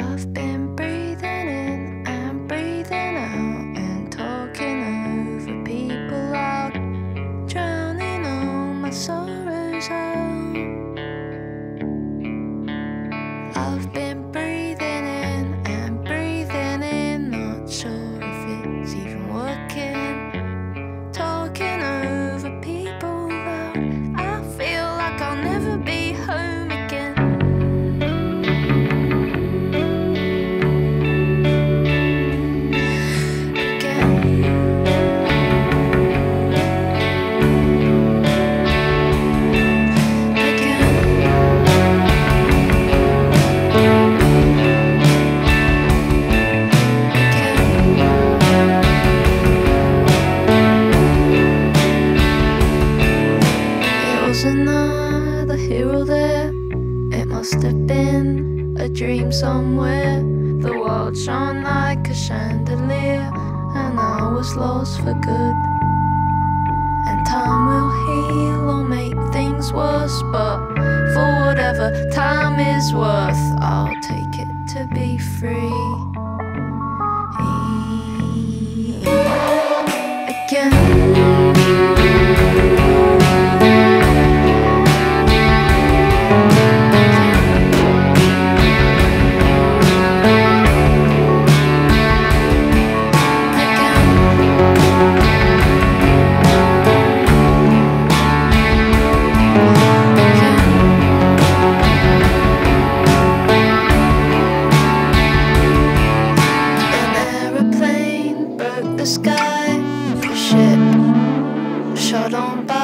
I've been another or there. It must have been a dream somewhere. The world shone like a chandelier, and I was lost for good. And time will heal or make things worse, but for whatever time is worth, I'll take it to be free. Again. Shot